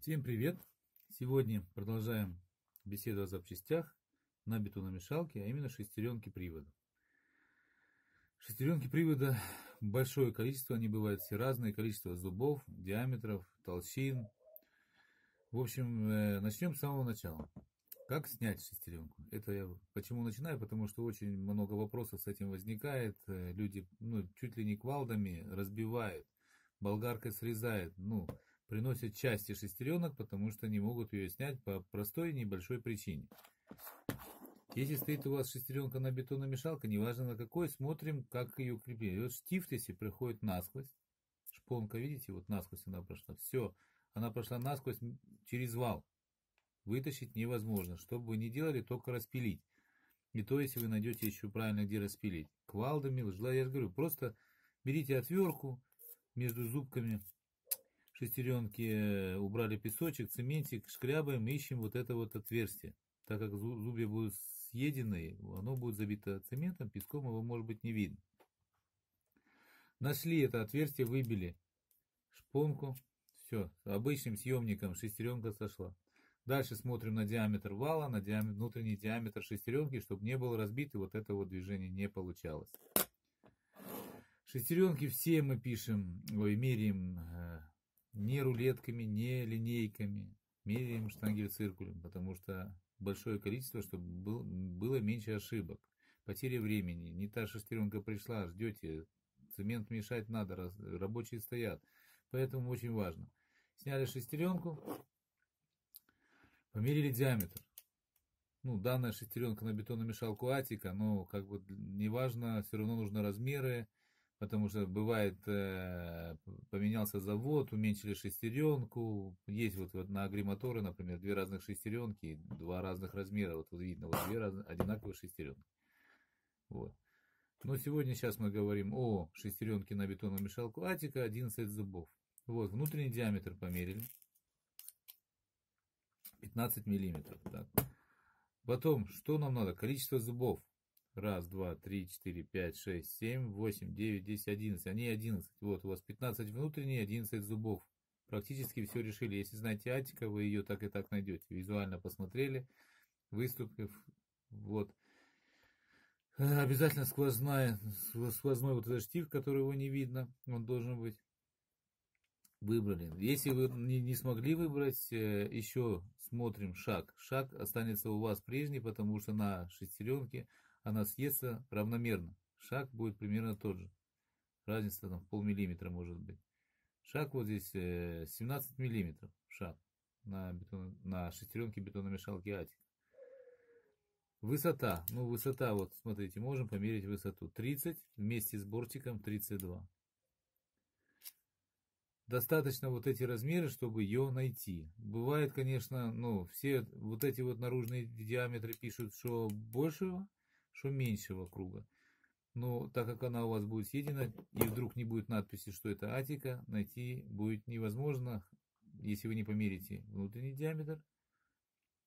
Всем привет! Сегодня продолжаем беседу о запчастях на бетономешалке, а именно шестеренки привода. Шестеренки привода большое количество, они бывают все разные, количество зубов, диаметров, толщин. В общем, э, начнем с самого начала. Как снять шестеренку? Это я почему начинаю? Потому что очень много вопросов с этим возникает. Э, люди ну, чуть ли не квалдами разбивают, болгаркой срезают. Ну, приносят части шестеренок, потому что не могут ее снять по простой небольшой причине. Если стоит у вас шестеренка на бетономешалке, неважно на какой, смотрим, как ее крепить. Вот штифт, если приходит насквозь, шпонка, видите, вот насквозь она прошла. Все, она прошла насквозь через вал. Вытащить невозможно. Что бы вы ни делали, только распилить. И то, если вы найдете еще правильно, где распилить. Квалдами, жила, я же говорю, просто берите отвертку между зубками, шестеренки, э, убрали песочек, цементик, шкрябаем, ищем вот это вот отверстие. Так как зубья будут съедены, оно будет забито цементом, песком, его может быть не видно. Нашли это отверстие, выбили шпонку, все, обычным съемником шестеренка сошла. Дальше смотрим на диаметр вала, на диаметр, внутренний диаметр шестеренки, чтобы не был разбит и вот это вот движение не получалось. Шестеренки все мы пишем, ой, меряем не рулетками, не линейками, меряем штангель-циркулем, потому что большое количество, чтобы был, было меньше ошибок. Потеря времени. Не та шестеренка пришла, ждете, цемент мешать надо, рабочие стоят. Поэтому очень важно. Сняли шестеренку, померили диаметр. Ну, данная шестеренка на бетономешалку Атика, но как бы неважно, все равно нужны размеры, потому что бывает, э, поменялся завод, уменьшили шестеренку, есть вот, вот на агриматоры, например, две разных шестеренки, два разных размера, вот, вот видно, вот две раз, одинаковые шестеренки. Вот. Но сегодня сейчас мы говорим о шестеренке на бетонную мешалку Атика, 11 зубов. Вот, внутренний диаметр померили. 15 миллиметров. Так. Потом, что нам надо? Количество зубов. Раз, два, три, четыре, пять, шесть, семь, восемь, девять, десять, одиннадцать. Они одиннадцать. Вот, у вас пятнадцать внутренние, одиннадцать зубов. Практически все решили. Если знаете Атика, вы ее так и так найдете. Визуально посмотрели, выступив. Вот. Обязательно сквозная, сквозной вот этот штиф, который его не видно, он должен быть. Выбрали. Если вы не, не смогли выбрать, э, еще смотрим шаг. Шаг останется у вас прежний, потому что на шестеренке она съестся равномерно. Шаг будет примерно тот же. Разница там в полмиллиметра может быть. Шаг вот здесь 17 э, миллиметров. Шаг на, бетон, на шестеренке бетономешалки Атик. Высота. Ну, высота, вот, смотрите, можем померить высоту. 30 вместе с бортиком 32. Достаточно вот эти размеры, чтобы ее найти. Бывает, конечно, ну, все вот эти вот наружные диаметры пишут, что большего, что меньшего круга. Но так как она у вас будет съедена, и вдруг не будет надписи, что это атика, найти будет невозможно, если вы не померите внутренний диаметр,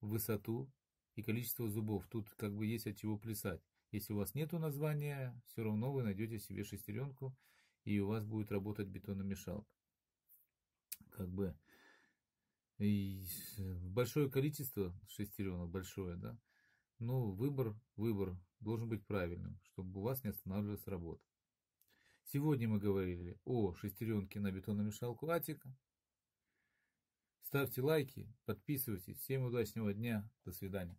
высоту и количество зубов. Тут как бы есть от чего плясать. Если у вас нету названия, все равно вы найдете себе шестеренку, и у вас будет работать бетономешалка. Как бы и большое количество шестеренок, большое, да, но выбор, выбор должен быть правильным, чтобы у вас не останавливалась работа. Сегодня мы говорили о шестеренке на бетономешалку Атика. Ставьте лайки, подписывайтесь. Всем удачного дня. До свидания.